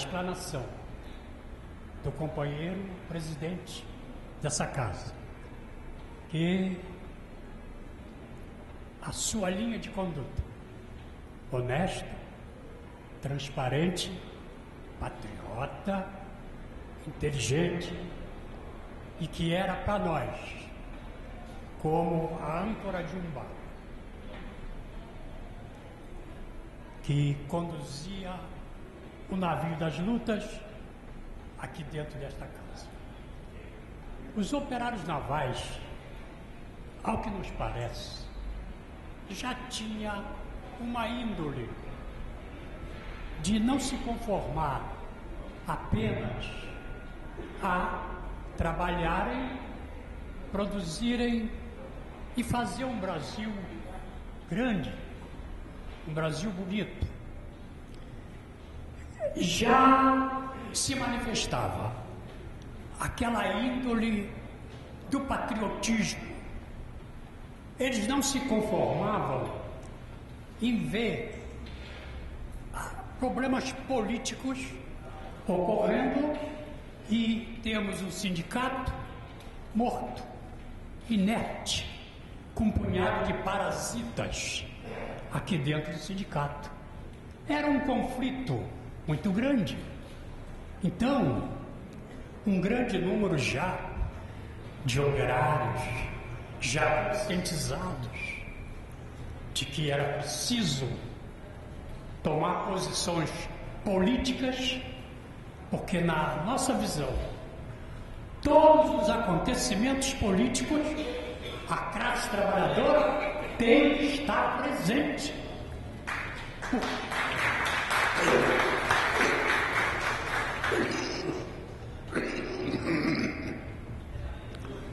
explanação do companheiro presidente dessa casa, que a sua linha de conduta honesta, transparente, patriota, inteligente e que era para nós como a âncora de um barco que conduzia o navio das lutas aqui dentro desta casa. Os operários navais, ao que nos parece, já tinha uma índole de não se conformar apenas a trabalharem, produzirem e fazer um Brasil grande, um Brasil bonito. Já se manifestava aquela índole do patriotismo. Eles não se conformavam em ver problemas políticos ocorrendo e temos um sindicato morto, inerte, com um punhado de parasitas aqui dentro do sindicato. Era um conflito muito grande. Então, um grande número já de operários, já conscientizados de que era preciso tomar posições políticas, porque na nossa visão, todos os acontecimentos políticos, a classe trabalhadora tem que estar presente.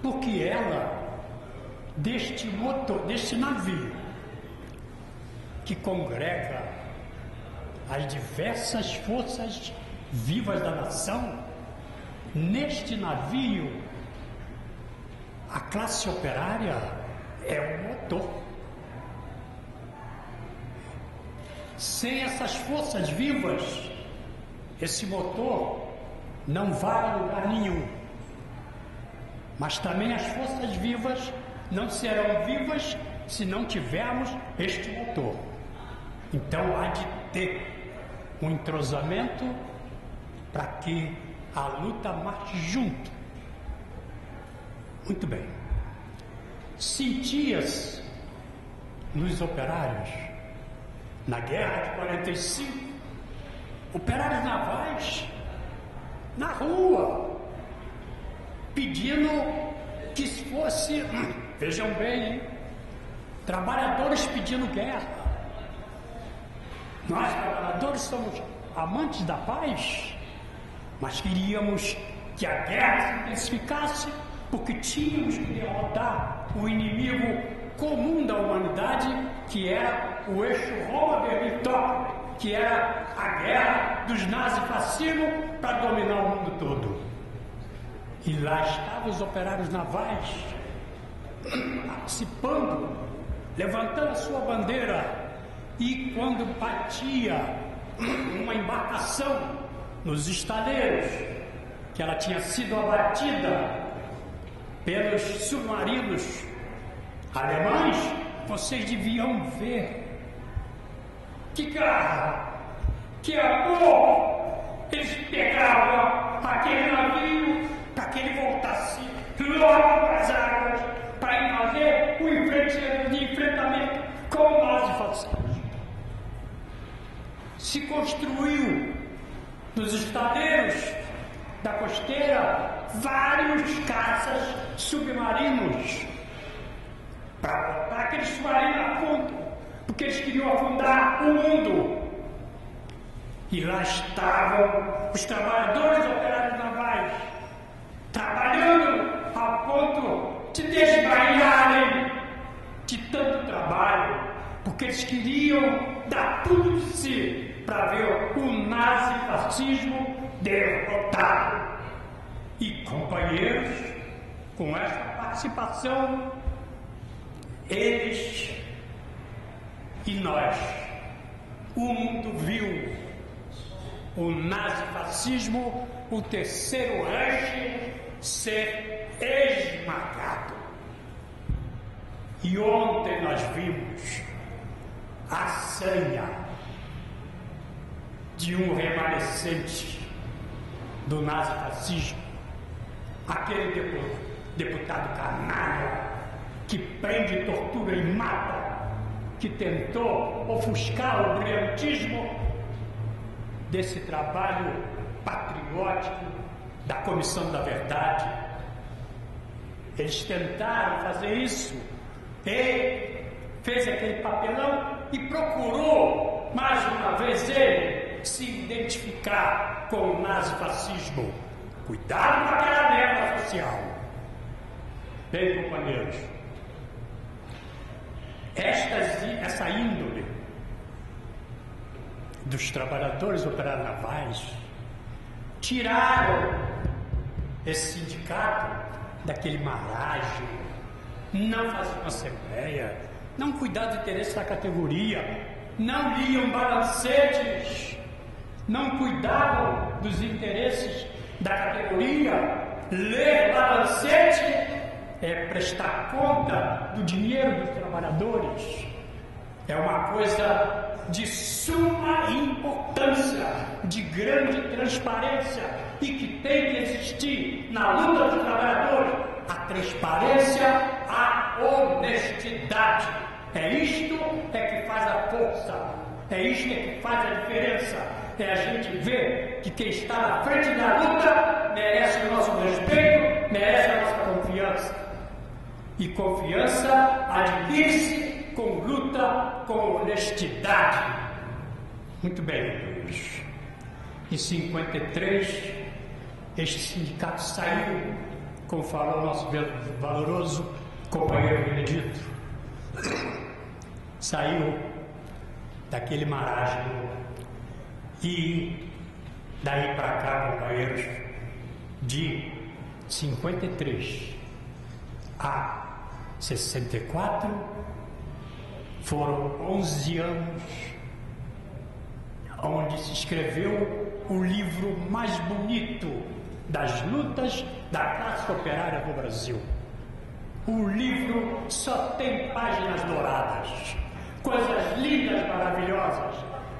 Porque ela, deste motor, deste navio, que congrega as diversas forças vivas da nação, neste navio, a classe operária é o motor. Sem essas forças vivas, esse motor não vai a lugar nenhum. Mas também as forças vivas não serão vivas se não tivermos este motor. Então há de ter um entrosamento para que a luta marche junto. Muito bem. Sentia-se nos operários, na guerra de 45, operários navais, na rua, pedindo que fosse, vejam bem, hein? trabalhadores pedindo guerra. Nós, trabalhadores, somos amantes da paz, mas queríamos que a guerra se intensificasse, porque tínhamos que derrotar o inimigo comum da humanidade, que era o eixo Roma-Berlim que era a guerra dos nazifascismos para dominar o mundo todo. E lá estavam os operários navais participando, levantando a sua bandeira e quando batia uma embarcação nos estaleiros, que ela tinha sido abatida pelos submarinos alemães, vocês deviam ver. Que garra, que amor! Eles pegavam aquele navio para que ele voltasse logo para as águas o enfrentamento com o nazifascismo se construiu nos estaleiros da costeira vários caças submarinos para botar aqueles submarinos a fundo, porque eles queriam afundar o mundo. E lá estavam os trabalhadores operários navais, trabalhando a ponto de desmaiarem de tanto trabalho, porque eles queriam dar tudo de si para ver o nazifascismo derrotado. E companheiros, com esta participação, eles e nós, o mundo viu o nazifascismo, o terceiro Reich, ser esmagado. E ontem nós vimos a sanha de um remanescente do nazifascismo, aquele deputado canalha que prende, tortura e mata, que tentou ofuscar o brilhantismo desse trabalho patriótico da Comissão da Verdade. Eles tentaram fazer isso e fez aquele papelão e procurou mais uma vez ele se identificar com o nazifascismo. Cuidado com aquela merda social. Bem, companheiros, estas, essa índole dos trabalhadores operários navais tiraram esse sindicato daquele maragem, não faziam assembleia, não cuidavam do interesse da categoria, não liam balancetes, não cuidavam dos interesses da categoria. Ler balancete é prestar conta do dinheiro dos trabalhadores. É uma coisa de suma importância, de grande transparência e que tem que existir na luta dos trabalhadores a transparência, a honestidade. É isto é que faz a força, é isto é que faz a diferença. É a gente ver que quem está na frente da luta merece o nosso respeito, merece a nossa confiança. E confiança adquire-se com luta, com honestidade. Muito bem, meus Em 53, este sindicato saiu, como falou o nosso valoroso companheiro Benedito, saiu daquele marasmo e daí para cá, companheiros, de 53 a 64 foram 11 anos onde se escreveu o livro mais bonito das lutas da classe operária do Brasil. O livro só tem páginas douradas, coisas lindas, maravilhosas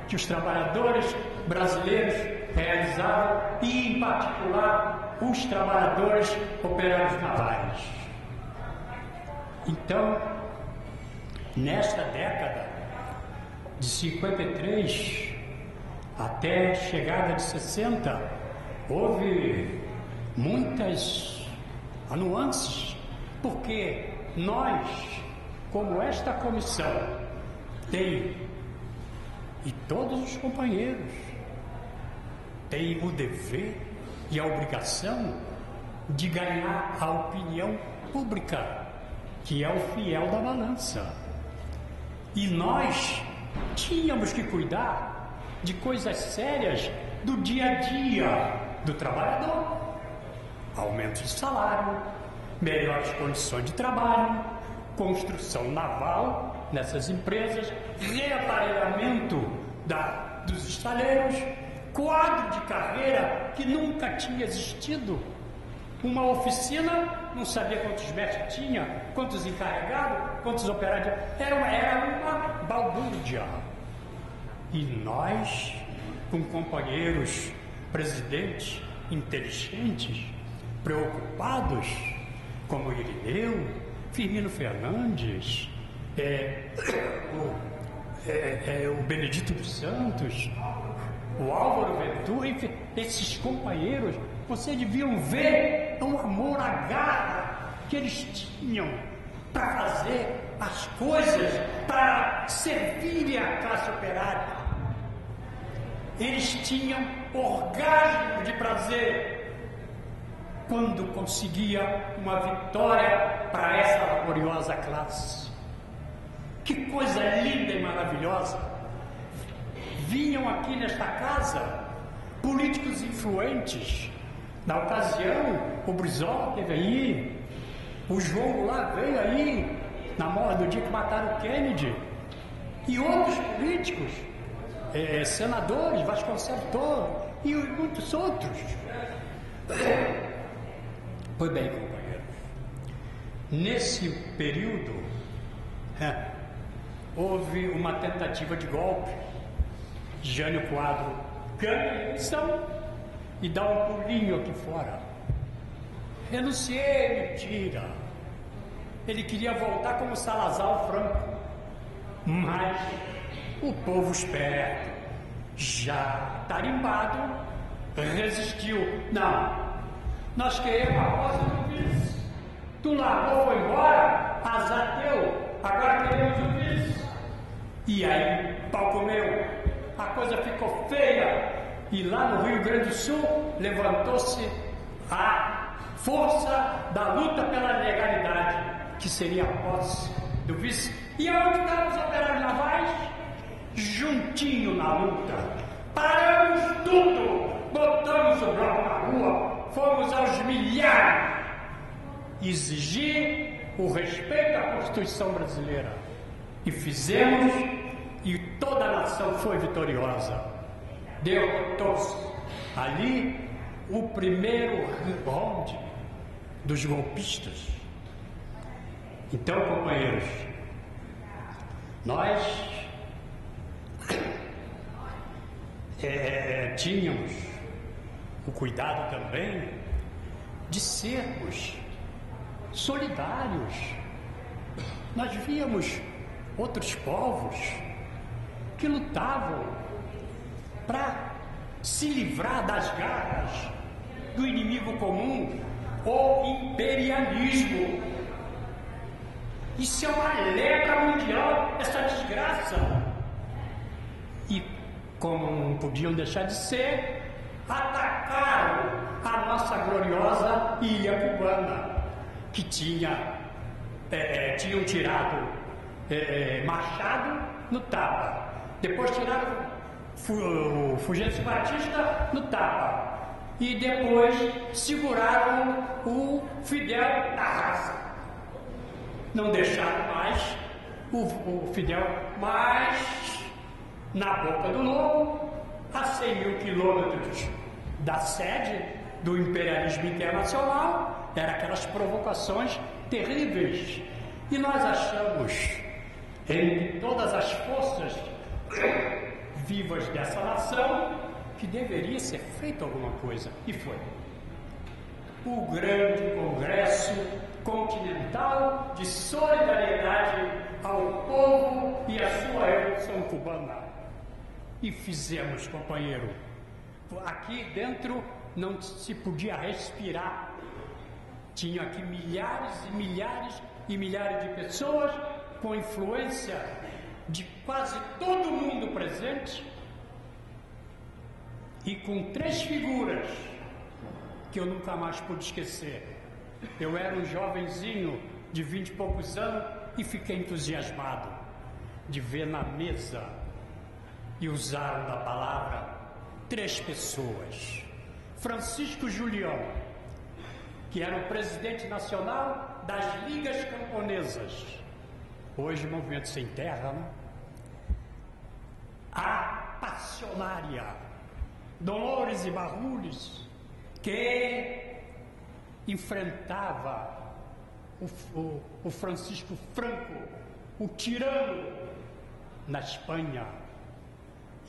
que os trabalhadores brasileiros realizaram e, em particular, os trabalhadores operários navais. Então, nesta década de 53 até chegada de 60, houve muitas nuances, porque nós, como esta comissão, tem, e todos os companheiros, têm o dever e a obrigação de ganhar a opinião pública que é o fiel da balança. E nós tínhamos que cuidar de coisas sérias do dia a dia do trabalhador. Aumento de salário, melhores condições de trabalho, construção naval nessas empresas, reaparelhamento da, dos estaleiros, quadro de carreira que nunca tinha existido uma oficina, não sabia quantos mestres tinha, quantos encarregados, quantos operários. Era uma, era uma balbúrdia. E nós, com companheiros, presidentes inteligentes, preocupados, como Irineu, Firmino Fernandes, é, o, é, é, o Benedito dos Santos, o Álvaro Ventura, enfim, esses companheiros vocês deviam ver o amor, a garra que eles tinham para fazer as coisas, para servirem a classe operária. Eles tinham orgasmo de prazer quando conseguia uma vitória para essa laboriosa classe. Que coisa linda e maravilhosa! Vinham aqui nesta casa políticos influentes na ocasião, o Brizola teve aí, o João lá veio aí, na morte do dia que mataram o Kennedy, e outros políticos é, senadores, Vasconcelos Toro e muitos outros. Pois bem, companheiros, nesse período é, houve uma tentativa de golpe. Jânio Quadro ganha a eleição e dá um pulinho aqui fora. Renunciei, mentira. Ele queria voltar como Salazar Franco. Mas o povo esperto, já tarimbado, resistiu. Não, nós queremos a posse do vice. Tu largou, foi embora, azar teu, agora queremos o vice. E aí, pau comeu, a coisa ficou feia. E lá no Rio Grande do Sul levantou-se a força da luta pela legalidade, que seria a posse do vice. E aonde estavam os operários navais? Juntinho na luta. Paramos tudo, botamos o bloco na rua, fomos aos milhares exigir o respeito à Constituição brasileira. E fizemos, e toda a nação foi vitoriosa. Derrotou-se ali o primeiro round dos golpistas. Então, companheiros, nós é, tínhamos o cuidado também de sermos solidários. Nós víamos outros povos que lutavam para se livrar das garras do inimigo comum, o imperialismo. Isso é uma lepra mundial, essa desgraça. Como não podiam deixar de ser, atacaram a nossa gloriosa ilha cubana, que tinha, é, tinham tirado é, Machado no tapa. Depois tiraram o Fulgêncio Batista no tapa. E depois seguraram o Fidel na raça. Não deixaram mais o, o Fidel mais na boca do lobo, a 100 mil quilômetros da sede do imperialismo internacional, eram aquelas provocações terríveis. E nós achamos, entre todas as forças vivas dessa nação, que deveria ser feita alguma coisa. E foi. O grande Congresso Continental de Solidariedade ao Povo e à sua Revolução Cubana. E fizemos, companheiro. Aqui dentro não se podia respirar. Tinha aqui milhares e milhares e milhares de pessoas com influência de quase todo mundo presente e com três figuras que eu nunca mais pude esquecer. Eu era um jovenzinho de vinte e poucos anos e fiquei entusiasmado de ver na mesa e usaram da palavra três pessoas. Francisco Julião, que era o presidente nacional das Ligas Camponesas, hoje Movimento Sem Terra, né? a passionária Dolores e Barulhos, que enfrentava o, o, o Francisco Franco, o tirano, na Espanha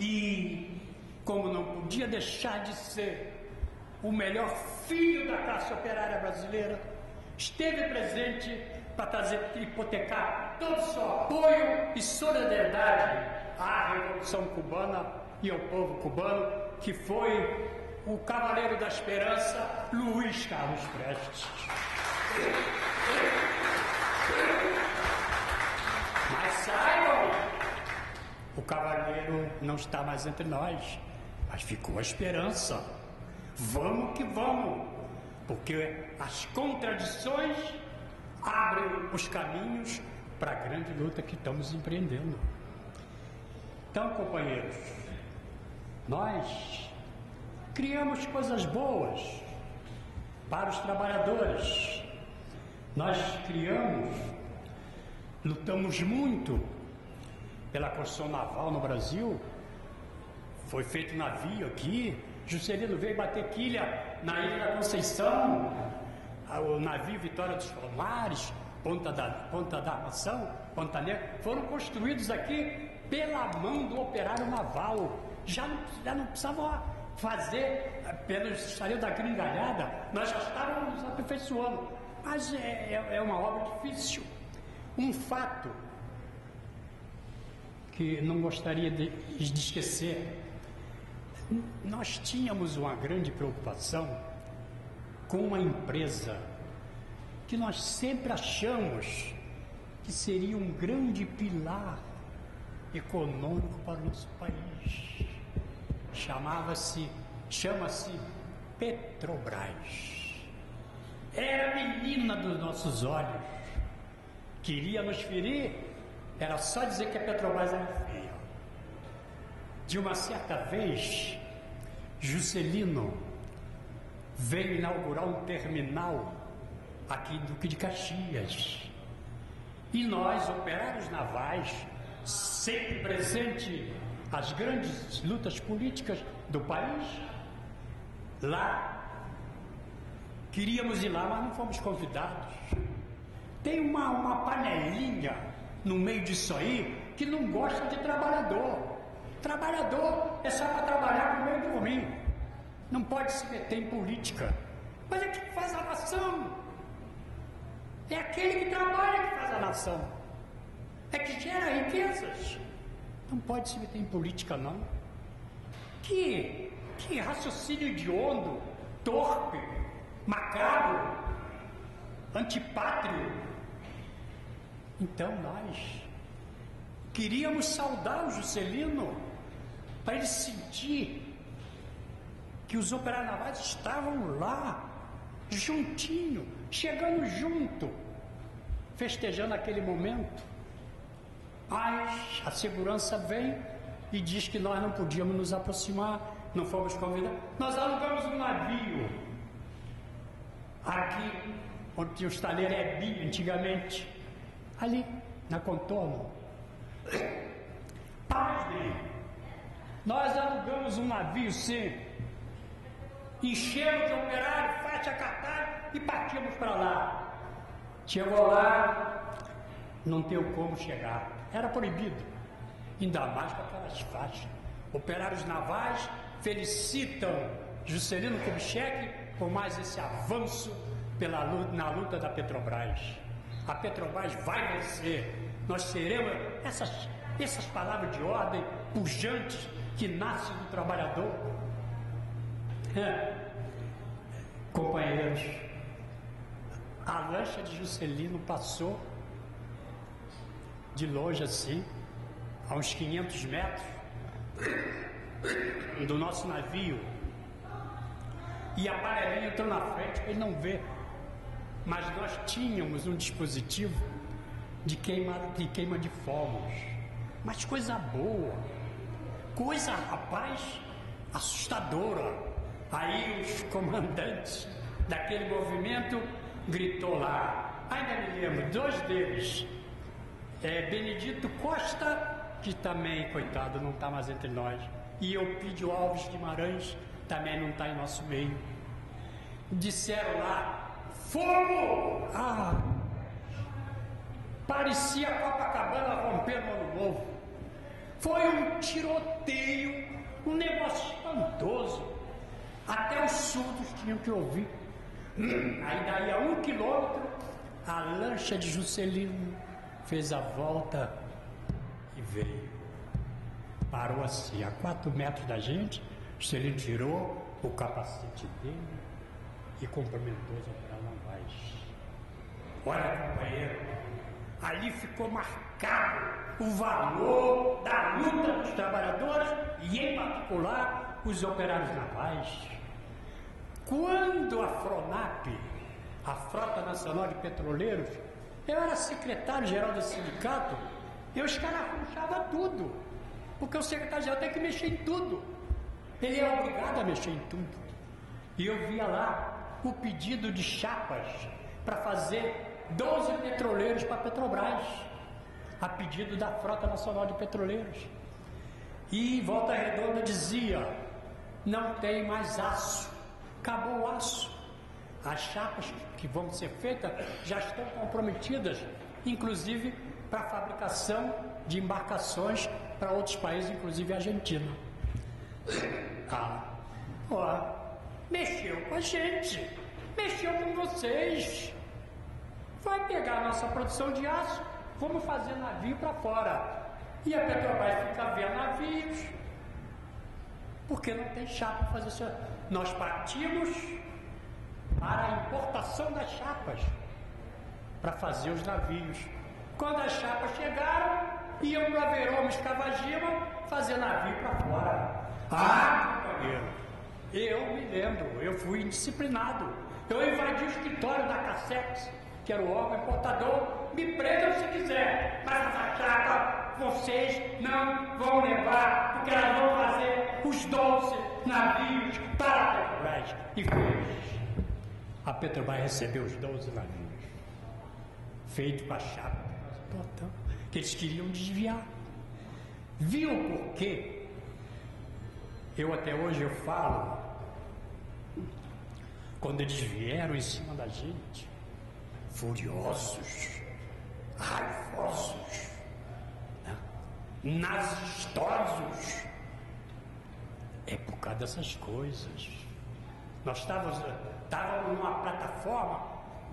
e, como não podia deixar de ser o melhor filho da classe operária brasileira, esteve presente para trazer, hipotecar todo o seu apoio e solidariedade à Revolução Cubana e ao povo cubano, que foi o Cavaleiro da Esperança, Luiz Carlos Prestes. Mas saibam o cavaleiro não está mais entre nós, mas ficou a esperança. Vamos que vamos, porque as contradições abrem os caminhos para a grande luta que estamos empreendendo. Então, companheiros, nós criamos coisas boas para os trabalhadores. Nós criamos, lutamos muito pela construção naval no Brasil Foi feito navio aqui. Juscelino veio bater quilha na Ilha da Conceição. O navio Vitória dos Palmares, Ponta da, Ponta da Armação, Ponta Negra, foram construídos aqui pela mão do operário naval. Já não, já não precisava fazer pelo estaria da gringalhada, nós já estávamos aperfeiçoando. Mas é, é, é uma obra difícil. Um fato que não gostaria de, de esquecer. Nós tínhamos uma grande preocupação com uma empresa que nós sempre achamos que seria um grande pilar econômico para o nosso país. Chamava-se, chama-se Petrobras. Era a menina dos nossos olhos. Queria nos ferir era só dizer que a Petrobras era feia. De uma certa vez, Juscelino veio inaugurar um terminal aqui do Duque de Caxias. E nós, operários navais, sempre presente às grandes lutas políticas do país, lá, queríamos ir lá, mas não fomos convidados. Tem uma, uma panelinha no meio disso aí que não gosta de trabalhador. Trabalhador é só para trabalhar com meio do ruim. Não pode se meter em política. Mas é que faz a nação. É aquele que trabalha que faz a nação. É que gera riquezas. Não pode se meter em política, não. Que, que raciocínio hediondo, torpe, macabro, antipátrio então nós queríamos saudar o Juscelino para ele sentir que os operários navais estavam lá, juntinho, chegando junto, festejando aquele momento. Mas a segurança vem e diz que nós não podíamos nos aproximar, não fomos convidados. Nós alugamos um navio aqui, onde tinha o estaleiro Ebi antigamente ali na contorno. Paz nós alugamos um navio sim, enchemos de operário, faixa cartaz e partimos para lá. Chegou lá, não tem como chegar, era proibido, ainda mais com aquelas faixas. Operários navais felicitam Juscelino Kubitschek por mais esse avanço pela luta, na luta da Petrobras a Petrobras vai vencer. Nós seremos essas, essas palavras de ordem pujantes que nascem do trabalhador. É. Companheiros, a lancha de Juscelino passou de longe assim, a uns 500 metros do nosso navio. E a aparelhinho entrou na frente ele não ver mas nós tínhamos um dispositivo de queima de, queima de fogos. Mas coisa boa, coisa, rapaz, assustadora. Aí os comandantes daquele movimento gritou lá, ainda me lembro, dois deles, é, Benedito Costa, que também, coitado, não está mais entre nós, e Eupídio Alves Guimarães, também não está em nosso meio. Disseram lá, Fogo! Ah! Parecia Copacabana rompendo no ano novo. Foi um tiroteio, um negócio espantoso. Até os surdos tinham que ouvir. Aí daí a um quilômetro, a lancha de Juscelino fez a volta e veio. Parou assim, a quatro metros da gente, Juscelino tirou o capacete dele e cumprimentou os Olha, companheiro, ali ficou marcado o valor da luta dos trabalhadores e, em particular, os operários navais. Quando a FRONAP, a Frota Nacional de Petroleiros, eu era secretário-geral do sindicato, e os caras arranchavam tudo, porque o secretário-geral tem que mexer em tudo. Ele é obrigado a mexer em tudo. E eu via lá o pedido de chapas para fazer 12 petroleiros para a Petrobras, a pedido da Frota Nacional de Petroleiros. E Volta Redonda dizia: não tem mais aço, acabou o aço. As chapas que vão ser feitas já estão comprometidas, inclusive para a fabricação de embarcações para outros países, inclusive a Argentina. Ah, ó, mexeu com a gente, mexeu com vocês. Vai pegar a nossa produção de aço, vamos fazer navio para fora. E a Petrobras fica vendo navios, porque não tem chapa para fazer isso. Nós partimos para a importação das chapas para fazer os navios. Quando as chapas chegaram, iam para Veroma, Escavagima, fazer navio para fora. Ah, companheiro, eu me lembro, eu fui indisciplinado. Eu invadi o escritório da Cassex, que era o órgão importador, me prendam se quiser, mas essa chapa vocês não vão levar, porque elas vão fazer os 12 navios para a Petrobras. E foi a Petrobras recebeu os 12 navios, feito para chapa, que eles queriam desviar. Viu por quê? Eu até hoje eu falo, quando eles vieram em cima da gente, furiosos, raivosos, né? nazistosos, é por causa dessas coisas. Nós estávamos estava numa plataforma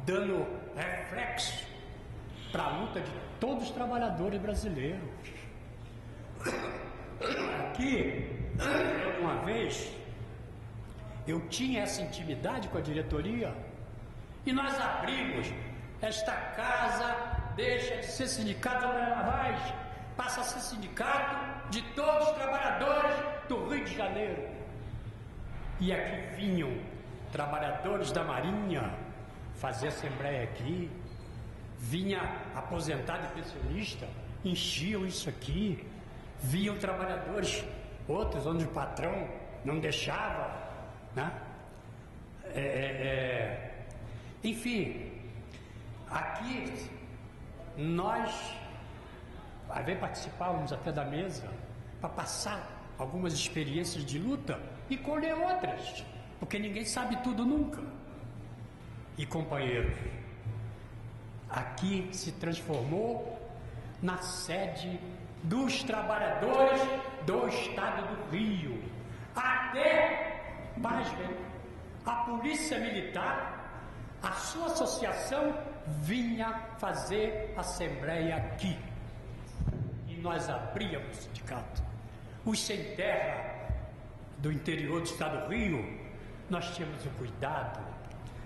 dando reflexo para a luta de todos os trabalhadores brasileiros. Aqui, uma vez, eu tinha essa intimidade com a diretoria e nós abrimos esta casa, deixa de ser sindicato da Navais, passa a ser sindicato de todos os trabalhadores do Rio de Janeiro. E aqui vinham trabalhadores da Marinha fazer assembleia aqui, vinha aposentado e pensionista, enchiam isso aqui, vinham trabalhadores, outros onde o patrão não deixava, né? É, é, é. enfim, aqui nós às participávamos até da mesa para passar algumas experiências de luta e colher outras porque ninguém sabe tudo nunca. E companheiros, aqui se transformou na sede dos trabalhadores do estado do Rio. Até, pasmem, a polícia militar, a sua associação vinha fazer assembleia aqui. E nós abríamos o sindicato. Os sem terra do interior do estado do Rio nós tínhamos o cuidado,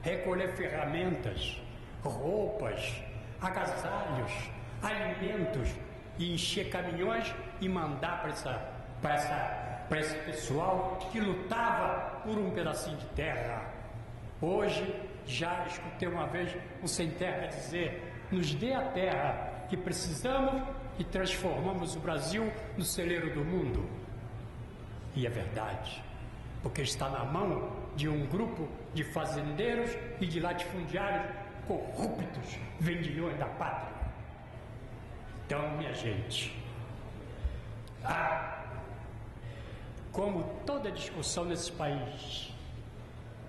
recolher ferramentas, roupas, agasalhos, alimentos e encher caminhões e mandar para essa, essa, esse pessoal que lutava por um pedacinho de terra. Hoje já escutei uma vez um sem terra dizer: nos dê a terra que precisamos e transformamos o Brasil no celeiro do mundo. E é verdade, porque está na mão de um grupo de fazendeiros e de latifundiários corruptos, vendilhões da pátria. Então, minha gente, como toda discussão nesse país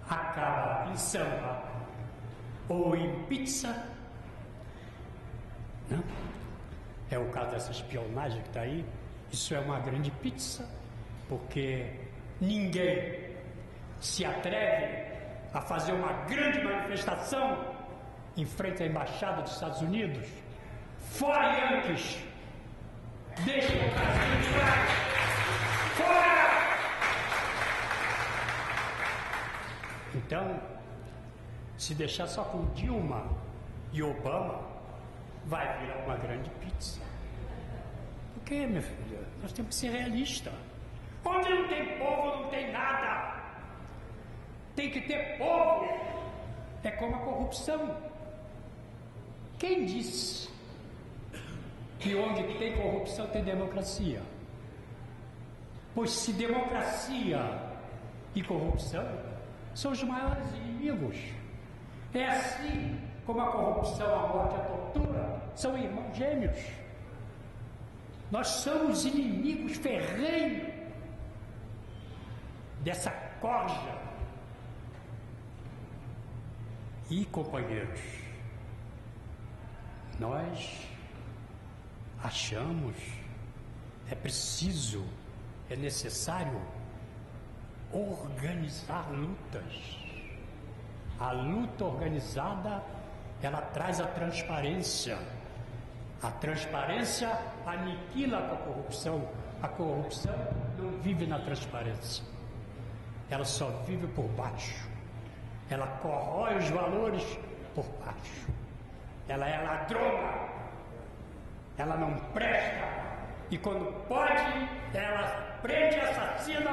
acaba em samba ou em pizza, né? é o caso dessa espionagem que está aí, isso é uma grande pizza, porque ninguém se atreve a fazer uma grande manifestação em frente à embaixada dos Estados Unidos, fora Yankees, deixa o Brasil entrar, fora! Então, se deixar só com Dilma e Obama, vai virar uma grande pizza. Por quê, meu filho? Nós temos que ser realistas. Onde não tem povo, não tem nada. Tem que ter povo. É como a corrupção. Quem disse que onde tem corrupção tem democracia? Pois se democracia e corrupção são os maiores inimigos. É assim como a corrupção, a morte a tortura são irmãos gêmeos. Nós somos inimigos ferrenhos dessa corja. E, companheiros, nós achamos, é preciso, é necessário organizar lutas. A luta organizada, ela traz a transparência. A transparência aniquila a corrupção. A corrupção não vive na transparência. Ela só vive por baixo. Ela corrói os valores por baixo. Ela é ladrona. Ela não presta. E quando pode, ela prende assassina,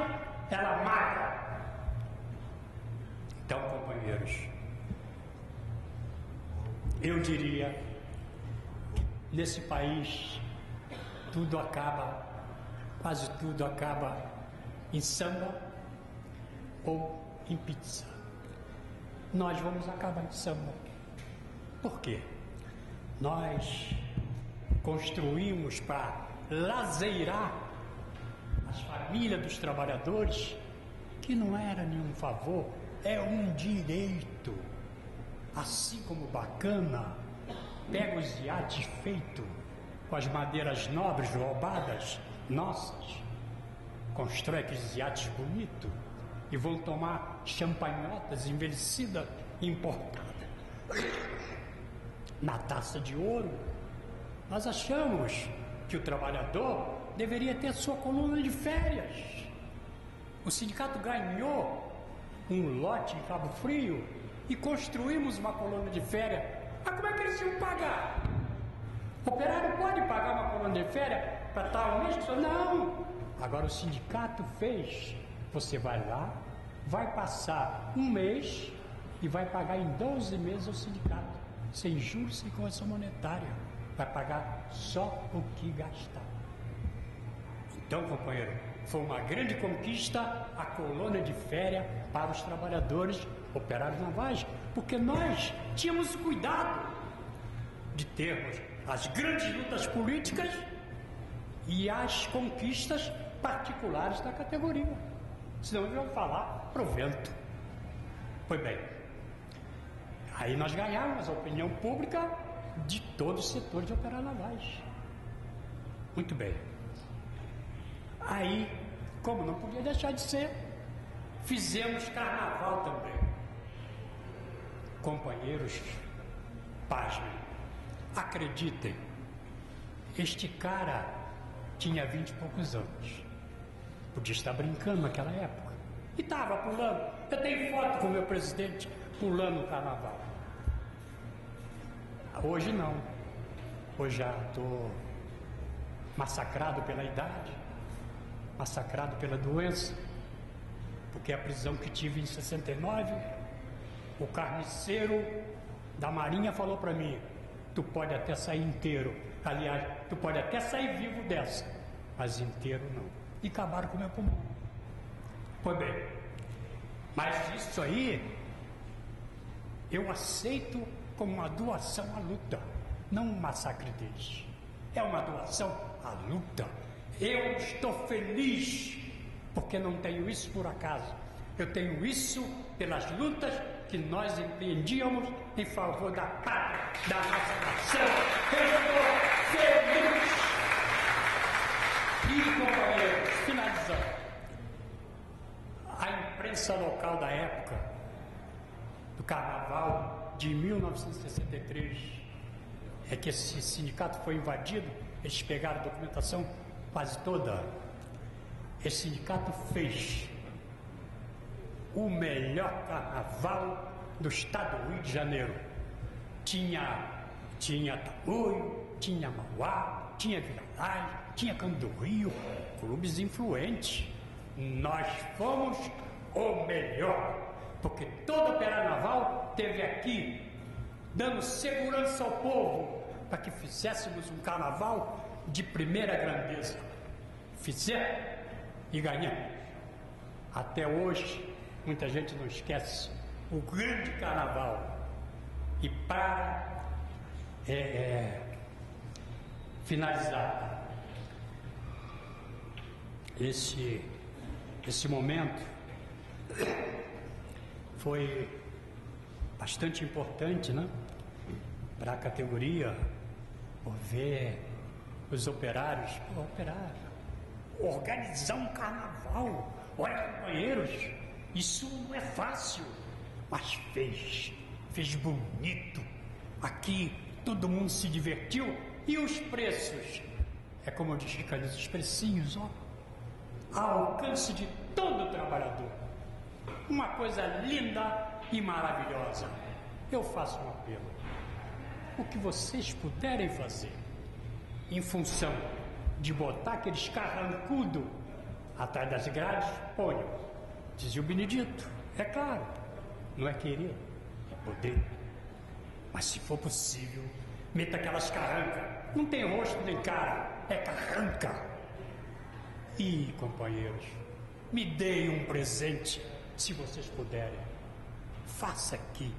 ela mata. Então, companheiros, eu diria, nesse país, tudo acaba, quase tudo acaba em samba ou em pizza. Nós vamos acabar em samba. Por quê? Nós construímos para lazeirar as famílias dos trabalhadores, que não era nenhum favor, é um direito. Assim como bacana, pega os iates feitos com as madeiras nobres roubadas, nossas, constrói aqueles iates bonitos e vão tomar champanhotas envelhecidas importadas na taça de ouro. Nós achamos que o trabalhador deveria ter sua coluna de férias. O sindicato ganhou um lote em Cabo Frio e construímos uma coluna de férias. Mas como é que eles iam pagar? O operário pode pagar uma coluna de férias para um mês? Não! Agora o sindicato fez. Você vai lá, vai passar um mês e vai pagar em 12 meses ao sindicato, sem juros, sem correção monetária. Vai pagar só o que gastar. Então, companheiro, foi uma grande conquista a colônia de férias para os trabalhadores operários navais, porque nós tínhamos cuidado de termos as grandes lutas políticas e as conquistas particulares da categoria. Senão eles vão falar pro vento. Pois bem, aí nós ganhamos a opinião pública de todos os setores de operários navais. Muito bem. Aí, como não podia deixar de ser, fizemos carnaval também. Companheiros, pasmem, acreditem, este cara tinha vinte e poucos anos. Podia estar brincando naquela época. E estava pulando. Eu tenho foto com o meu presidente pulando o carnaval. Hoje não. Hoje já estou massacrado pela idade massacrado pela doença, porque a prisão que tive em 69, o carniceiro da Marinha falou para mim: tu pode até sair inteiro, aliás, tu pode até sair vivo dessa, mas inteiro não. E acabaram com o meu pulmão. Pois bem, mas isso aí eu aceito como uma doação à luta, não um massacre deles. É uma doação à luta eu estou feliz porque não tenho isso por acaso. Eu tenho isso pelas lutas que nós empreendíamos em favor da pátria, da nossa nação. Eu estou feliz. E, companheiros, finalizando. A imprensa local da época, do carnaval de 1963, é que esse sindicato foi invadido, eles pegaram a documentação quase toda, esse sindicato fez o melhor carnaval do estado do Rio de Janeiro. Tinha, tinha Tamoio, tinha Mauá, tinha Viralai, tinha Campo do Rio, clubes influentes. Nós fomos o melhor, porque todo operário naval teve aqui, dando segurança ao povo, para que fizéssemos um carnaval de primeira grandeza. Fizer e ganhar. Até hoje, muita gente não esquece o grande carnaval. E para é, é, finalizar, esse, esse momento foi bastante importante, né? Para a categoria, ver os operários, pô, operário, organizar um carnaval. Olha, companheiros, isso não é fácil, mas fez, fez bonito. Aqui todo mundo se divertiu e os preços, é como diz Ricardo, os precinhos, ó, ao alcance de todo trabalhador. Uma coisa linda e maravilhosa. Eu faço um apelo. O que vocês puderem fazer em função de botar aqueles carrancudo atrás das grades, ponham. Dizia o Benedito. É claro, não é querer, é poder. Mas se for possível, meta aquelas carrancas. Não tem rosto nem cara, é carranca. E, companheiros, me deem um presente, se vocês puderem. Faça aqui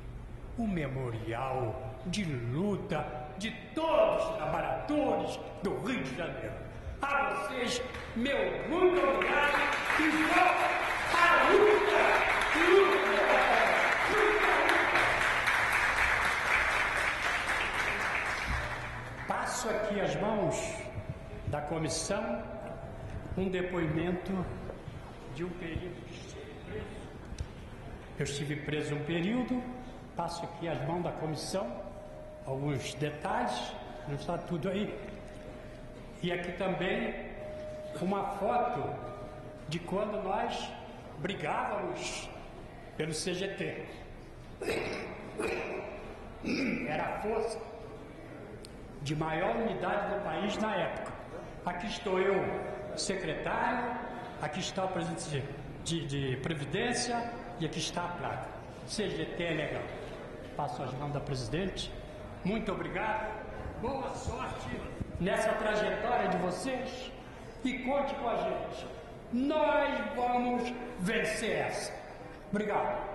um memorial de luta de todos os trabalhadores do Rio de Janeiro. A vocês, meu muito obrigado e volta à luta! Luta! Passo aqui as mãos da comissão um depoimento de um período. Eu estive preso um período, passo aqui as mãos da comissão, alguns detalhes, não está tudo aí. E aqui também uma foto de quando nós brigávamos pelo CGT. Era a força de maior unidade do país na época. Aqui estou eu, secretário, aqui está o presidente de, de, Previdência e aqui está a placa. CGT é legal. Passo as mãos da presidente. Muito obrigado. Boa sorte nessa trajetória de vocês e conte com a gente. Nós vamos vencer essa. Obrigado.